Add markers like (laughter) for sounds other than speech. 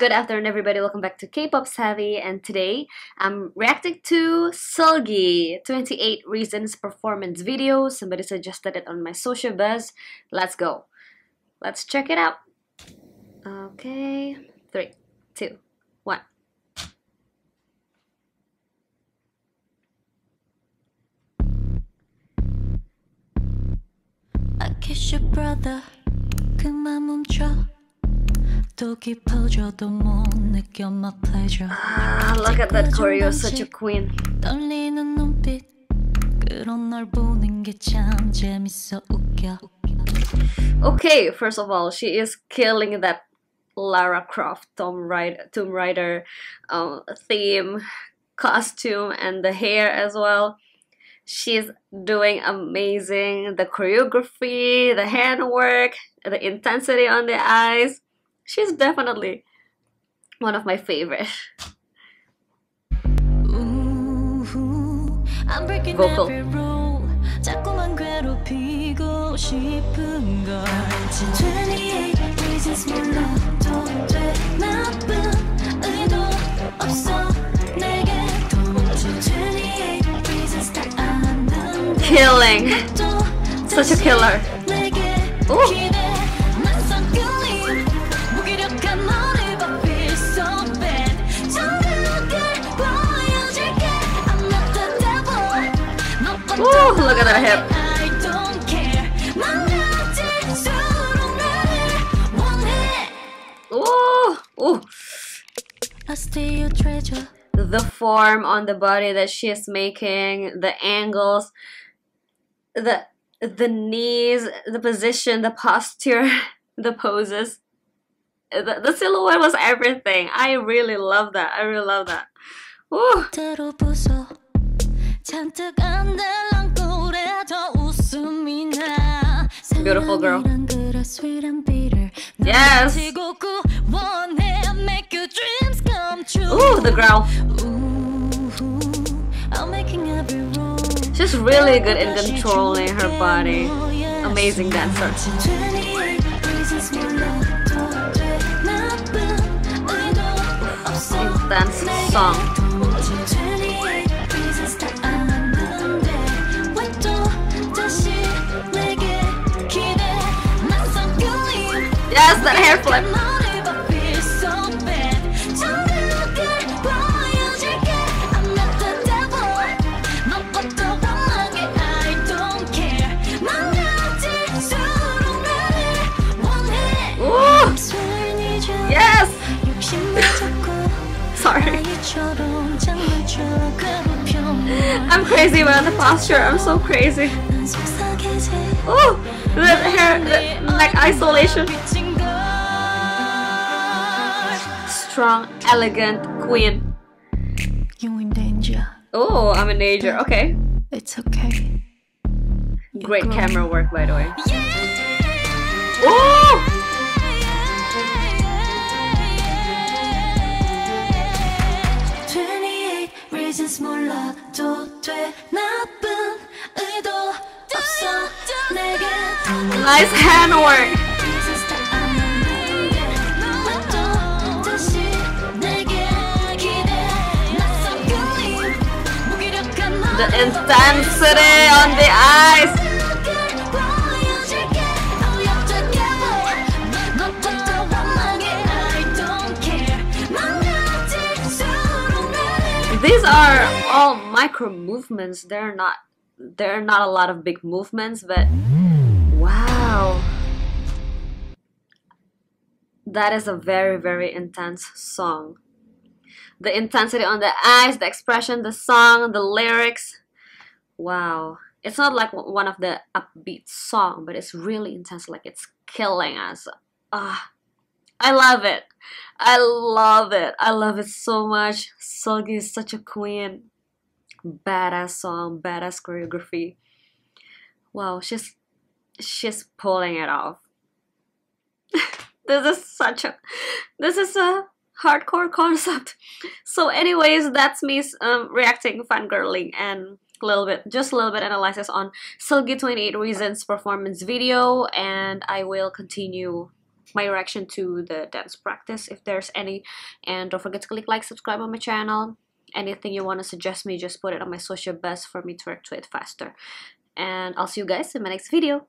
Good afternoon everybody, welcome back to K-Pop Savi and today I'm reacting to Seulgi 28 Reasons performance video. Somebody suggested it on my Sociabuzz. Let's go. Let's check it out. Okay, three, two, one. I kiss your brother, 멈춰 Ah, look at that choreo, such a queen. 떨리는 눈빛 그런 널 보는 게 참 재밌어 웃겨 Okay, first of all, she is killing that Lara Croft Tomb Raider, Tomb Raider um, theme, costume, and the hair as well. She's doing amazing. The choreography, the handwork, the intensity on the eyes. she's definitely one of my favorite Ooh, vocal. Killing. Such a killer. Ooh. look at her hip. Ooh. The form on the body that she is making, the angles, the the knees, the position, the posture, (laughs) the poses. The, the silhouette was everything. I really love that. I really love that. Ooh. beautiful girl. Yes. Ooh, the growl. She's really good in controlling her body. Amazing dancer. Intense song. does that hair flip. Yes! (laughs) Sorry. (laughs) I'm crazy about the posture. I'm so crazy. (laughs) Oh, the hair, the, like isolation strong, elegant queen. You in danger. Oh, I'm in danger. Okay. It's okay. You're Great camera work, by the way. Yeah! Oh! Nice handwork. the intensity on the eyes. These are all micro movements. They're not there are not a lot of big movements, but wow. That is a very, very intense song. The intensity on the eyes, the expression, the song, the lyrics, Wow. It's not like one of the upbeat song, but it's really intense. Like it's killing us. Ah, I love it. I love it. I love it so much. Seulgi is such a queen. Badass song, badass choreography. Wow, she's she's pulling it off. (laughs) this is such a this is a hardcore concept. So, anyways, that's me um, reacting, fangirling, and little bit, just a little bit analysis on Seulgi 28 Reasons performance video, and I will continue my reaction to the dance practice. If there's any and don't forget to click like subscribe on my channel. Anything you want to suggest me just put it on my Sociabuzz for me to react to it faster. And i'll see you guys in my next video